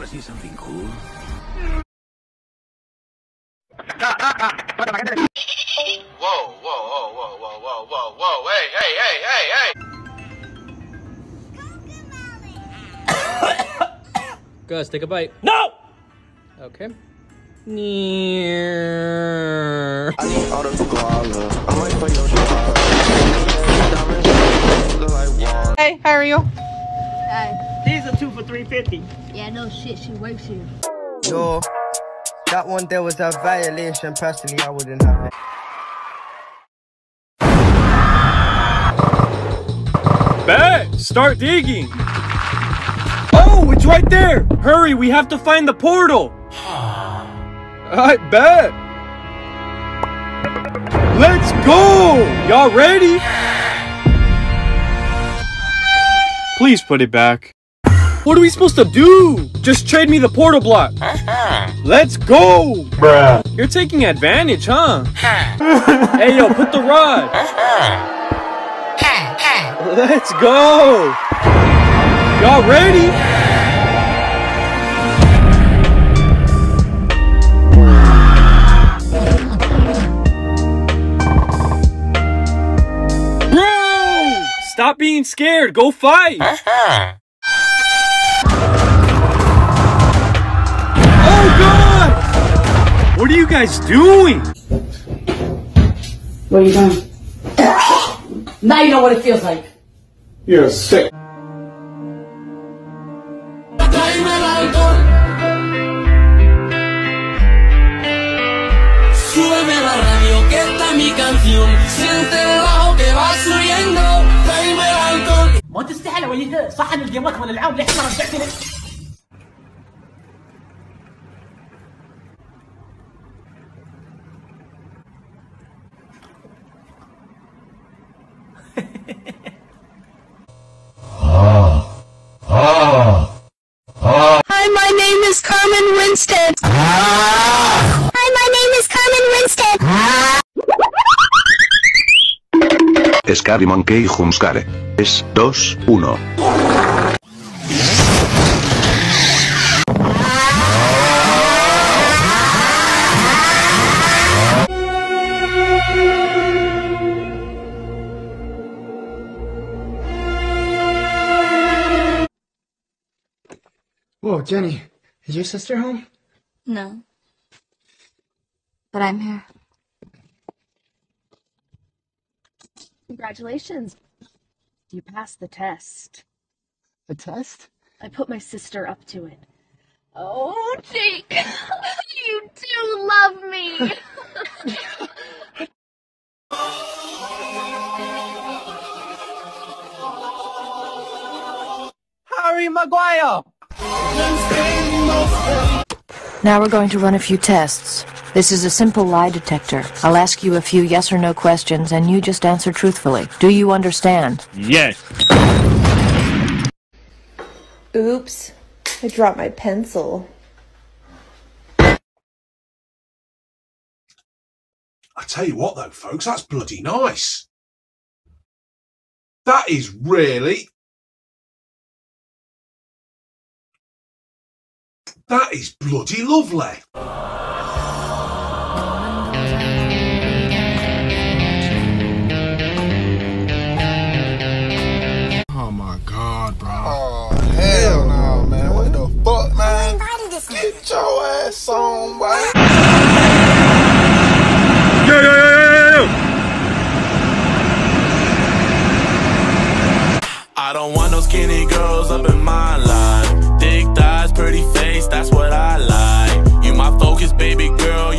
want to see something cool? Whoa, whoa, whoa, whoa, whoa, whoa, whoa, whoa, hey, hey, hey, hey, hey! Gus, take a bite. No! Okay. Near. I need all the guava. I might put your dog. Hey, how are you? Hey, These are two for 350. yeah, no shit, she works here. Yo, that one there was a violation. Personally, I wouldn't have it. Bet! Start digging! Oh, it's right there! Hurry, we have to find the portal! I bet! Let's go! Y'all ready? Please put it back. What are we supposed to do? Just trade me the portal block. Mm-hmm. Let's go! Bruh. You're taking advantage, huh? hey, yo, put the rod. Mm-hmm. Let's go! Y'all ready? Stop being scared. Go fight. Oh god! What are you guys doing? What are you doing? now you know what it feels like. You're sick. Súbeme la radio que está mi canción Siente صحن الجيمات مال العاب لحين ما رجعت لي Scary Monkey Jumpscare. Es 2, 1. Whoa, Jenny. Is your sister home? No. But I'm here. Congratulations. You passed the test. A test? I put my sister up to it. Oh, Jake, you do love me. Harry Maguire! Now we're going to run a few tests. This is a simple lie detector. I'll ask you a few yes or no questions and you just answer truthfully. Do you understand? Yes. Oops. I dropped my pencil. I tell you what, though, folks, that's bloody nice. That is really. That is bloody lovely. Oh my god, bro. Oh, hell no, man. What the fuck, man? Get your ass on, boy. Yo, yo, yo, I don't want no skinny girls up in my life pretty face, that's what I like. You my focus, baby girl.